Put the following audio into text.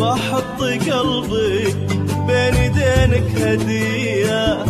بحط قلبي بين يدينك هدية.